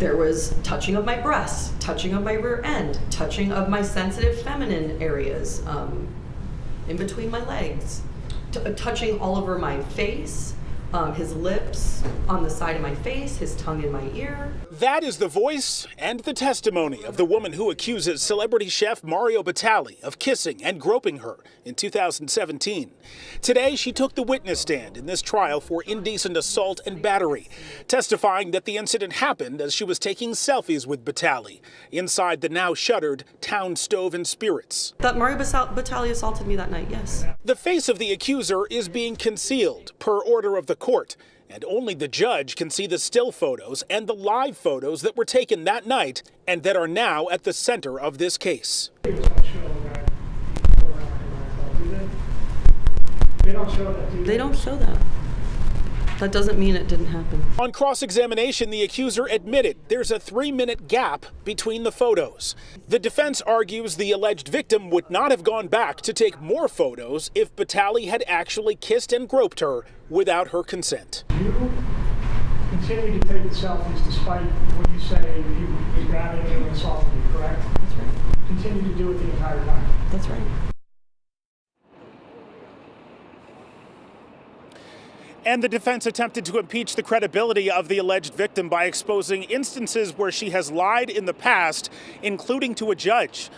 There was touching of my breasts, touching of my rear end, touching of my sensitive feminine areas, um, in between my legs, touching all over my face, um, his lips on the side of my face, his tongue in my ear. That is the voice and the testimony of the woman who accuses celebrity chef Mario Batali of kissing and groping her in 2017. Today, she took the witness stand in this trial for indecent assault and battery, testifying that the incident happened as she was taking selfies with Batali inside the now shuttered Towne Stove and Spirits. That Mario Batali assaulted me that night, yes. The face of the accuser is being concealed per order of the court, and only the judge can see the still photos and the live photos that were taken that night and that are now at the center of this case. They don't show that before after do they? They don't show that, They don't show that. That doesn't mean it didn't happen. On cross examination, the accuser admitted there's a three minute gap between the photos. The defense argues the alleged victim would not have gone back to take more photos if Batali had actually kissed and groped her without her consent. You continue to take the selfies despite what you say he was grabbing and assaulting you, correct? That's right. Continue to do it the entire time. That's right. And the defense attempted to impeach the credibility of the alleged victim by exposing instances where she has lied in the past, including to a judge.